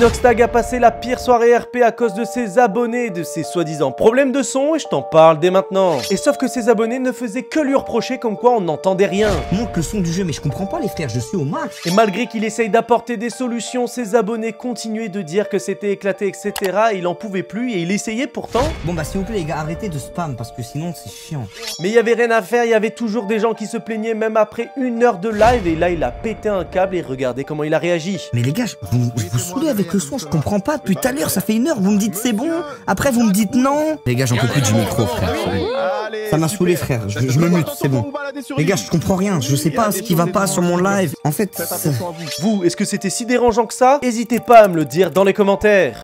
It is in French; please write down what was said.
Inoxtag a passé la pire soirée RP à cause de ses abonnés, de ses soi-disant problèmes de son, et je t'en parle dès maintenant. Et sauf que ses abonnés ne faisaient que lui reprocher comme quoi on n'entendait rien. Monte le son du jeu, mais je comprends pas les frères, je suis au max. Et malgré qu'il essaye d'apporter des solutions, ses abonnés continuaient de dire que c'était éclaté, etc. Et il en pouvait plus, et il essayait pourtant. Bon bah s'il vous plaît les gars, arrêtez de spam, parce que sinon c'est chiant. Mais il y avait rien à faire, il y avait toujours des gens qui se plaignaient même après une heure de live, et là il a pété un câble et regardez comment il a réagi. Mais les gars, je- vous vous, vous avec le son, je comprends pas. Depuis tout à l'heure, ça fait une heure, vous me dites c'est bon, après vous me dites non. Les gars, j'en peux plus du micro, frère. Ça m'a saoulé, frère. Je, je me mute, c'est bon. Les gars, je comprends rien. Je sais pas ce qui va pas sur mon live. En fait, Vous, est-ce que c'était si dérangeant que ça? N'hésitez pas à me le dire dans les commentaires.